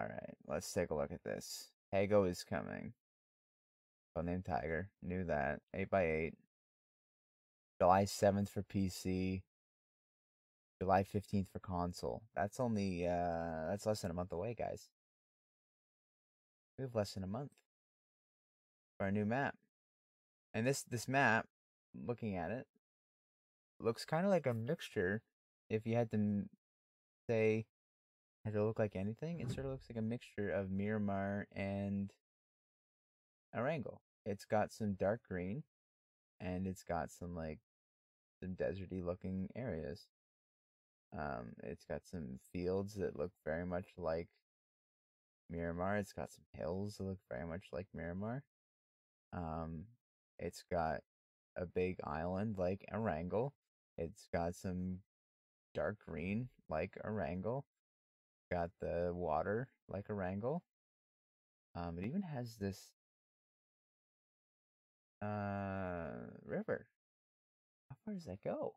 All right, let's take a look at this. Taego is coming. named Tiger. Knew that. 8x8. July 7th for PC. July 15th for console. That's only, uh, that's less than a month away, guys. We have less than a month for a new map. And this, this map, looking at it, looks kind of like a mixture. If you had to say, had to look like anything, it sort of looks like a mixture of Miramar and Erangel. It's got some dark green, and it's got some like some deserty looking areas. Um, it's got some fields that look very much like Miramar. It's got some hills that look very much like Miramar. Um, it's got a big island like Erangel. It's got some dark green like Erangel. Got the water like Erangel. Um, it even has this uh river. How far does that go?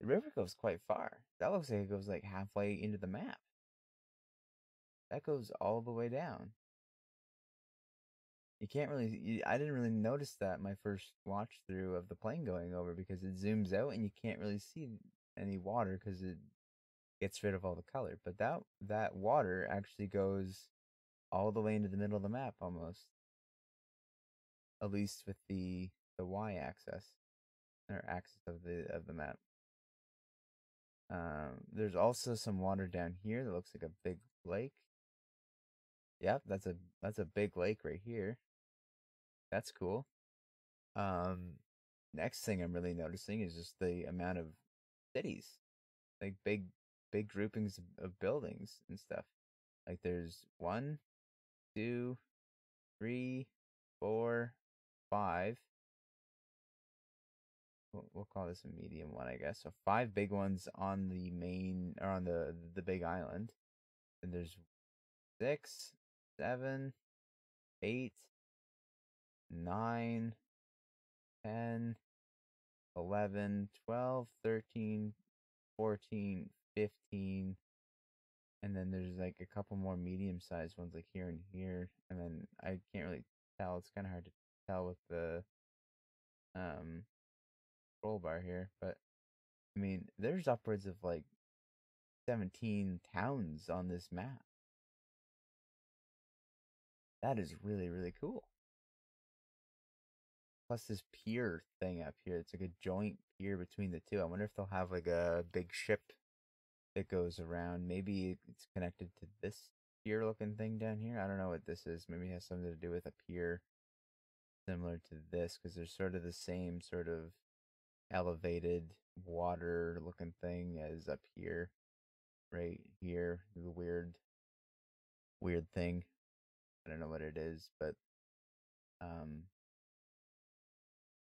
The river goes quite far. That looks like it goes like halfway into the map. That goes all the way down. You can't really. You, I didn't really notice that my first watch through of the plane going over because it zooms out and you can't really see any water because it gets rid of all the color. But that that water actually goes all the way into the middle of the map almost. At least with the the y axis or axis of the of the map. Um, there's also some water down here that looks like a big lake. Yep, that's a that's a big lake right here. That's cool. Um, next thing I'm really noticing is just the amount of cities, like big big groupings of buildings and stuff. Like there's one, two, three, four, five, we'll, call this a medium one, I guess. So five big ones on the main or on the the big island. And there's six, seven, eight, nine, ten, eleven, twelve, thirteen, fourteen, fifteen, and then there's like a couple more medium sized ones like here and here. And then I can't really tell. It's kind of hard to tell with the um scroll bar here, but I mean, there's upwards of like 17 towns on this map. That is really, really cool. Plus this pier thing up here. It's like a joint pier between the two. I wonder if they'll have like a big ship that goes around. Maybe it's connected to this pier looking thing down here. I don't know what this is. Maybe it has something to do with a pier similar to this because they're sort of the same sort of elevated water looking thing as up here right here the weird weird thing i don't know what it is but um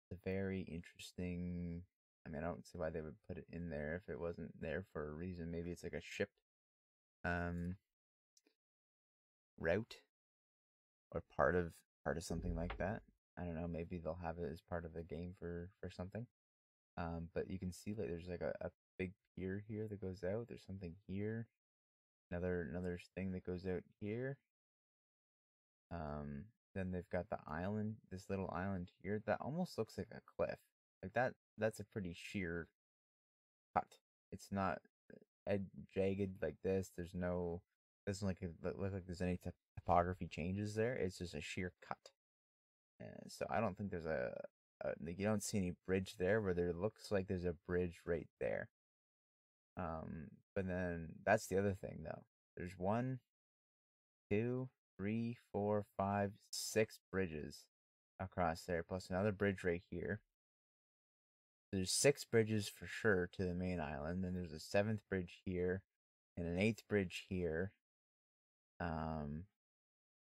it's a very interesting i mean i don't see why they would put it in there if it wasn't there for a reason maybe it's like a ship um route or part of part of something like that i don't know maybe they'll have it as part of the game for for something um, but you can see like there's like a, a big pier here that goes out. There's something here. Another another thing that goes out here. Um, then they've got the island, this little island here that almost looks like a cliff. Like that that's a pretty sheer cut. It's not uh, ed- jagged like this. There's no doesn't like look like there's any topography changes there. It's just a sheer cut. Uh, so I don't think there's a uh, you don't see any bridge there, where there looks like there's a bridge right there. Um, but then that's the other thing though. There's one, two, three, four, five, six bridges across there, plus another bridge right here. There's six bridges for sure to the main island. Then there's a seventh bridge here, and an eighth bridge here. Um,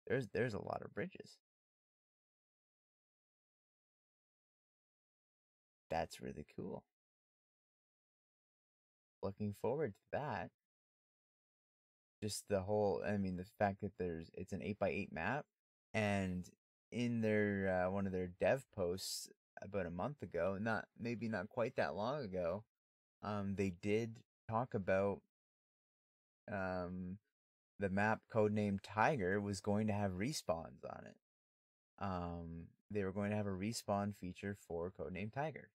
there's there's a lot of bridges. That's really cool. Looking forward to that. Just the whole, I mean, the fact that there's, it's an 8x8 map, and in their, uh, one of their dev posts about a month ago, not, maybe not quite that long ago, um, they did talk about, um, the map codenamed Tiger was going to have respawns on it. Um, they were going to have a respawn feature for codename Tiger.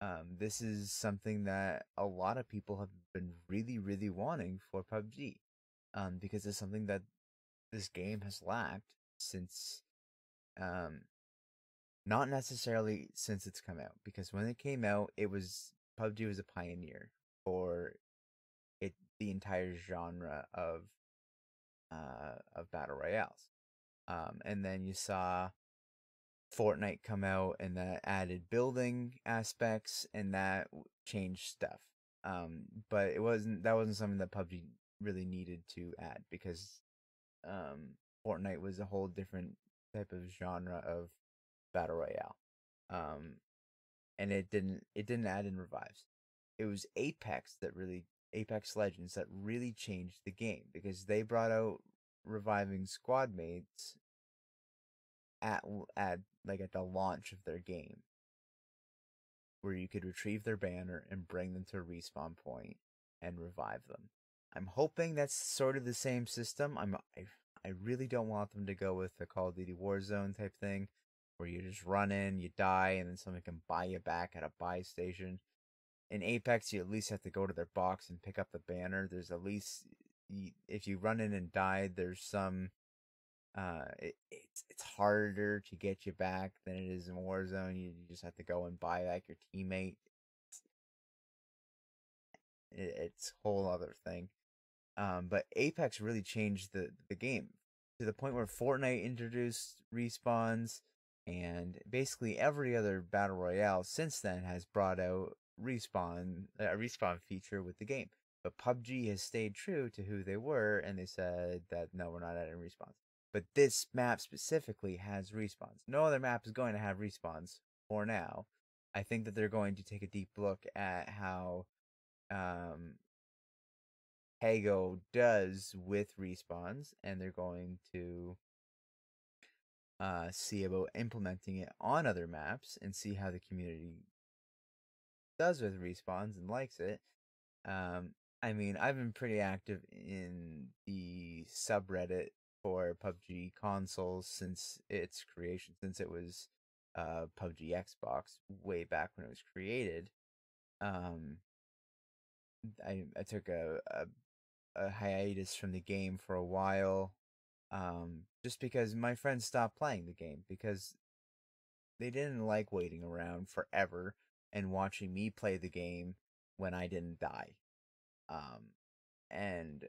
Um, this is something that a lot of people have been really, really wanting for PUBG, um, because it's something that this game has lacked since, um, not necessarily since it's come out, because when it came out, it was PUBG was a pioneer for it the entire genre of uh of battle royales. Um, and then you saw Fortnite come out and that added building aspects and that changed stuff. Um, but it wasn't that wasn't something that PUBG really needed to add because um, Fortnite was a whole different type of genre of battle royale. Um, and it didn't it didn't add in revives. It was Apex that really Apex Legends that really changed the game because they brought out reviving squad mates at at like at the launch of their game where you could retrieve their banner and bring them to a respawn point and revive them. I'm hoping that's sort of the same system. I'm I, I really don't want them to go with the Call of Duty Warzone type thing where you just run in, you die, and then someone can buy you back at a buy station. In Apex, you at least have to go to their box and pick up the banner. There's at least if you run in and die, there's some uh, it, it's it's harder to get you back than it is in Warzone. You, you just have to go and buy back your teammate. It's, it, it's a whole other thing. Um, but Apex really changed the the game to the point where Fortnite introduced respawns, and basically every other battle royale since then has brought out respawn a respawn feature with the game. But PUBG has stayed true to who they were, and they said that no, we're not adding respawns. But this map specifically has respawns. No other map is going to have respawns for now. I think that they're going to take a deep look at how um, Taego does with respawns, and they're going to uh, see about implementing it on other maps and see how the community does with respawns and likes it. Um, I mean, I've been pretty active in the subreddit for PUBG consoles since its creation, since it was uh, PUBG Xbox way back when it was created. Um, I I took a, a, a hiatus from the game for a while, um, just because my friends stopped playing the game because they didn't like waiting around forever and watching me play the game when I didn't die. Um, and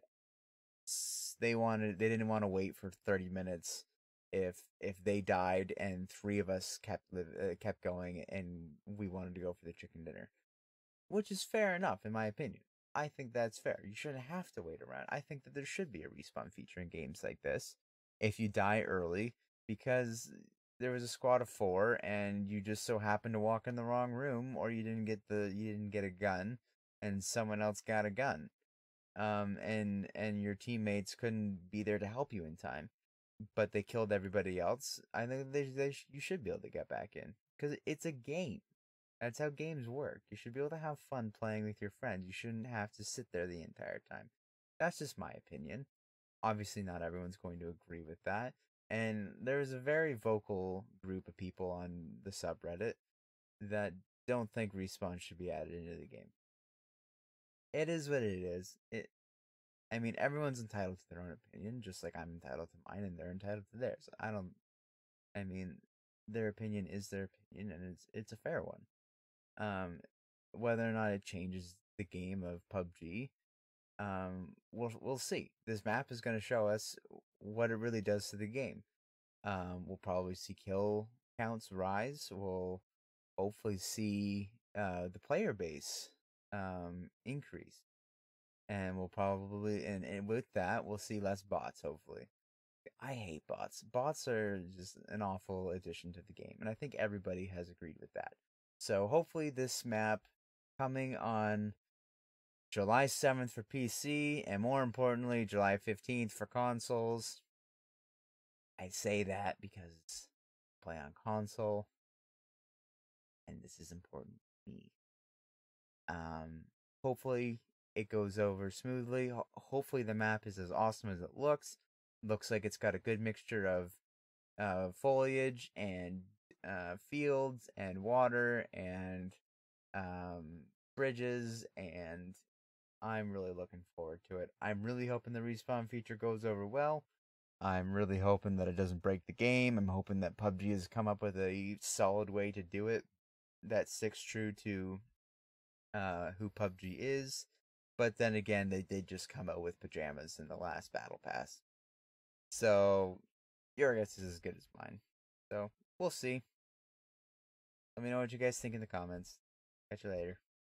they wanted they didn't want to wait for 30 minutes if if they died and three of us kept uh, kept going and we wanted to go for the chicken dinner which is fair enough in my opinion i think that's fair you shouldn't have to wait around i think that there should be a respawn feature in games like this if you die early because there was a squad of 4 and you just so happened to walk in the wrong room or you didn't get the you didn't get a gun and someone else got a gun um, and and your teammates couldn't be there to help you in time, but they killed everybody else. I think they, they you should be able to get back in because it's a game. That's how games work. You should be able to have fun playing with your friends. You shouldn't have to sit there the entire time. That's just my opinion. Obviously, not everyone's going to agree with that. And there's a very vocal group of people on the subreddit that don't think respawn should be added into the game it is what it is. It, I mean, everyone's entitled to their own opinion, just like I'm entitled to mine, and they're entitled to theirs. I don't. I mean, their opinion is their opinion, and it's it's a fair one. Um, whether or not it changes the game of PUBG, um, we'll we'll see. This map is going to show us what it really does to the game. Um, we'll probably see kill counts rise. We'll hopefully see uh, the player base um, increase. And we'll probably, and, and with that, we'll see less bots, hopefully. I hate bots. Bots are just an awful addition to the game, and I think everybody has agreed with that. So hopefully, this map coming on July 7th for PC, and more importantly, July 15th for consoles. I say that because play on console, and this is important to me. Um, hopefully it goes over smoothly. Ho- hopefully, the map is as awesome as it looks. Looks like it's got a good mixture of uh, foliage and uh, fields and water and um, bridges, and I'm really looking forward to it. I'm really hoping the respawn feature goes over well. I'm really hoping that it doesn't break the game. I'm hoping that PUBG has come up with a solid way to do it that sticks true to uh, who PUBG is. But then again, they did just come out with pajamas in the last battle pass. So your guess is as good as mine. So we'll see. Let me know what you guys think in the comments. Catch you later.